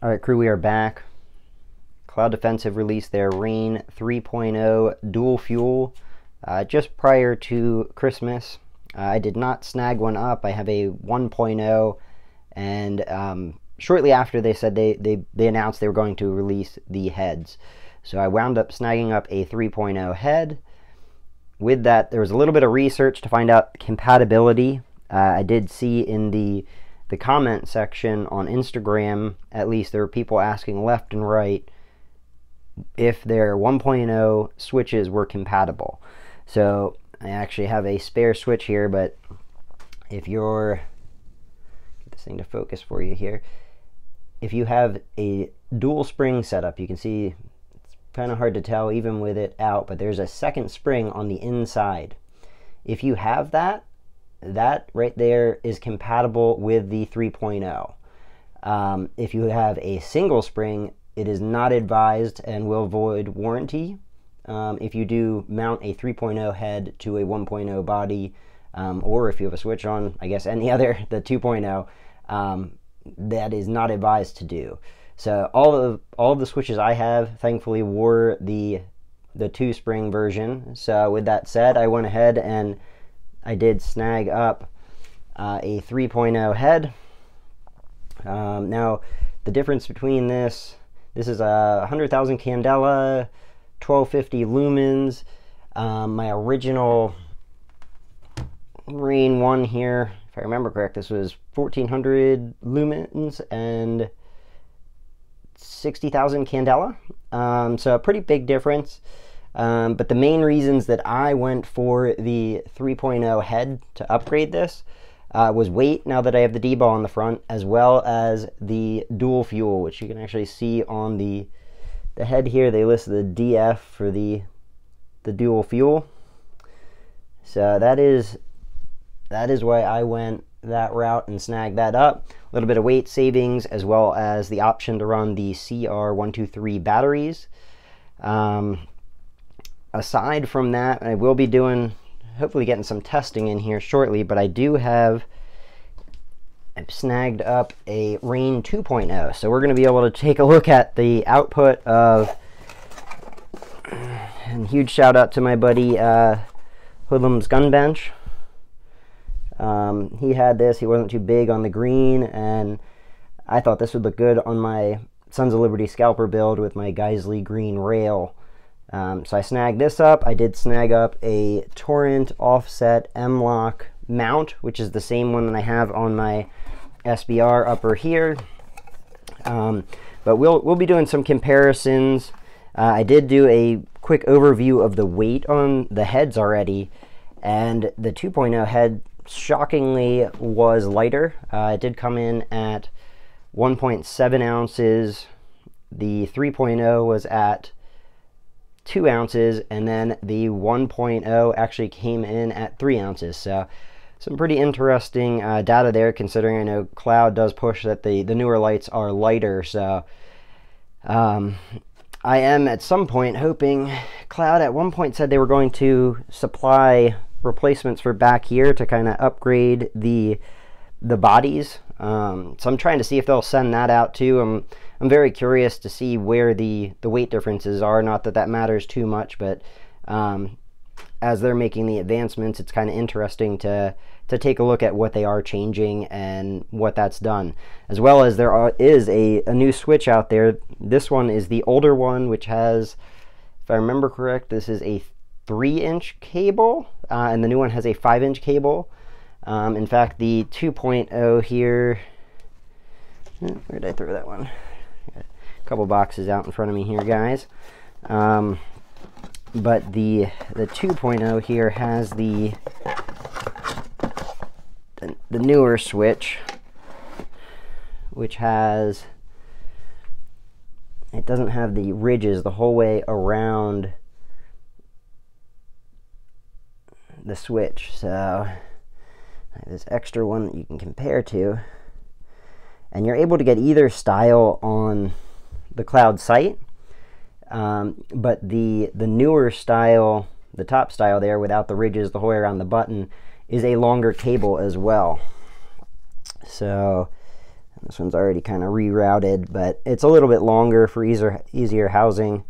All right, crew, we are back. Cloud Defensive released their Rein 3.0 dual fuel uh, just prior to Christmas. Uh, I did not snag one up. I have a 1.0, and um, shortly after they said they, they, they announced they were going to release the heads. So I wound up snagging up a 3.0 head. With that, there was a little bit of research to find out compatibility. Uh, I did see in the the comment section on Instagram, at least, there were people asking left and right if their 1.0 switches were compatible. So I actually have a spare switch here, but if you're get this thing to focus for you here, if you have a dual spring setup, you can see it's kind of hard to tell even with it out, but there's a second spring on the inside. If you have that, that right there is compatible with the 3.0. Um, if you have a single spring, it is not advised and will void warranty. Um, if you do mount a 3.0 head to a 1.0 body, um, or if you have a switch on, I guess any other, the 2.0, um, that is not advised to do. So all of all of the switches I have, thankfully, were the the two spring version. So with that said, I went ahead and I did snag up uh, a 3.0 head. Um, now, the difference between this, this is a 100,000 candela, 1250 lumens. Um, my original Rein 1 here, if I remember correct, this was 1400 lumens and 60,000 candela. Um, so a pretty big difference. Um, but the main reasons that I went for the 3.0 head to upgrade this uh, was weight, now that I have the D-ball on the front, as well as the dual fuel, which you can actually see on the, the head here. They list the DF for the, the dual fuel. So that is, that is why I went that route and snagged that up. A little bit of weight savings, as well as the option to run the CR123 batteries. Um, aside from that, I will be doing, hopefully getting some testing in here shortly, but I do have I've snagged up a Rein 2.0. So we're going to be able to take a look at the output of, and huge shout out to my buddy uh, Hoodlum's Gun Bench. Um, he had this, he wasn't too big on the green, and I thought this would look good on my Sons of Liberty scalper build with my Geissele green rail. Um, so I snagged this up. I did snag up a Torrent offset M-LOK mount, which is the same one that I have on my SBR upper here. Um, but we'll, we'll be doing some comparisons. Uh, I did do a quick overview of the weight on the heads already, and the 2.0 head shockingly was lighter. Uh, it did come in at 1.7 ounces. The 3.0 was at 2 ounces, and then the 1.0 actually came in at 3 ounces. So some pretty interesting uh, data there, considering I know Cloud does push that the, the newer lights are lighter. So um, I am at some point hoping, Cloud at one point said they were going to supply replacements for back here to kind of upgrade the the bodies. Um, so I'm trying to see if they'll send that out too. I'm I'm very curious to see where the the weight differences are. Not that that matters too much, but um, as they're making the advancements, it's kind of interesting to to take a look at what they are changing and what that's done. As well as there are, is a, a new switch out there. This one is the older one, which has, if I remember correct, this is a three inch cable, uh, and the new one has a five inch cable. Um, in fact, the 2.0 here, eh, where did I throw that one? a couple boxes out in front of me here, guys. Um, but the the 2.0 here has the, the the newer switch, which has it doesn't have the ridges the whole way around the switch. So this extra one that you can compare to. And you're able to get either style on the cloud site. Um, but the the newer style, the top style there without the ridges the way around the button, is a longer cable as well. So This one's already kind of rerouted, but it's a little bit longer for easier, easier housing.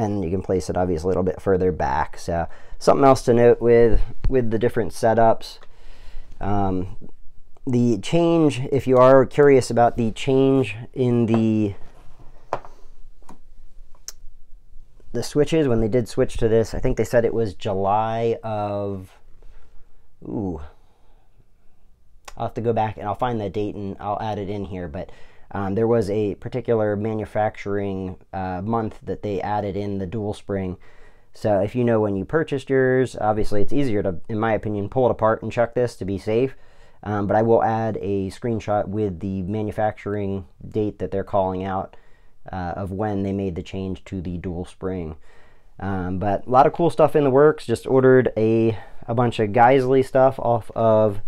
And you can place it obviously a little bit further back. So something else to note with, with the different setups. Um, the change, if you are curious about the change in the the switches when they did switch to this, I think they said it was July of ooh. I'll have to go back and I'll find the date and I'll add it in here, but um, there was a particular manufacturing uh, month that they added in the dual spring. So if you know when you purchased yours, obviously it's easier to, in my opinion, pull it apart and check this to be safe. Um, but I will add a screenshot with the manufacturing date that they're calling out uh, of when they made the change to the dual spring. Um, but a lot of cool stuff in the works. Just ordered a, a bunch of Geissele stuff off of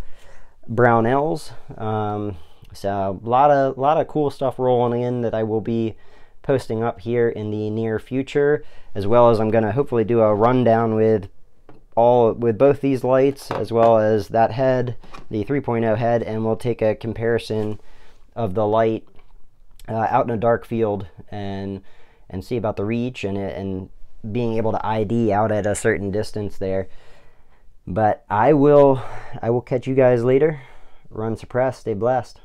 Brownells. Um, so a lot of lot of cool stuff rolling in that I will be posting up here in the near future, as well as I'm going to hopefully do a rundown with all with both these lights as well as that head, the 3.0 head, and we'll take a comparison of the light uh, out in a dark field and and see about the reach and and being able to ID out at a certain distance there. But I will I will catch you guys later. Run suppress, stay blessed.